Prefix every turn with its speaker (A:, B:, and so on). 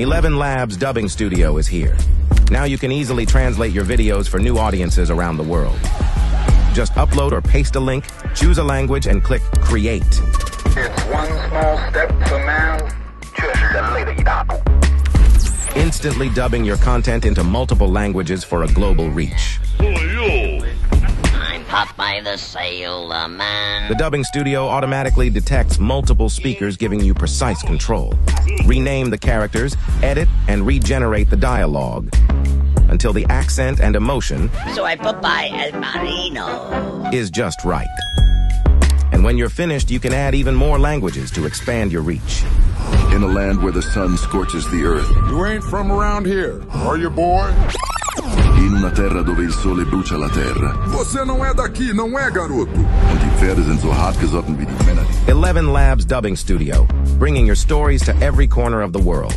A: ElevenLabs Dubbing Studio is here. Now you can easily translate your videos for new audiences around the world. Just upload or paste a link, choose a language, and click Create.
B: It's one small step for man,
A: Instantly dubbing your content into multiple languages for a global reach.
C: I'm Popeye the Sailor uh, Man.
A: The dubbing studio automatically detects multiple speakers, giving you precise control. Rename the characters, edit, and regenerate the dialogue until the accent and emotion
C: Soy Popeye el Marino.
A: is just right. And when you're finished, you can add even more languages to expand your reach.
D: In a land where the sun scorches the earth,
E: You ain't from around here, are you, boy?
D: In una terra dove il sole brucia la terra,
E: Você não é daqui, não é, garoto?
D: und die Pferde sind so hart gesotten wie die Männer.
A: ElevenLabs Dubbing Studio, bringing your stories to every corner of the world.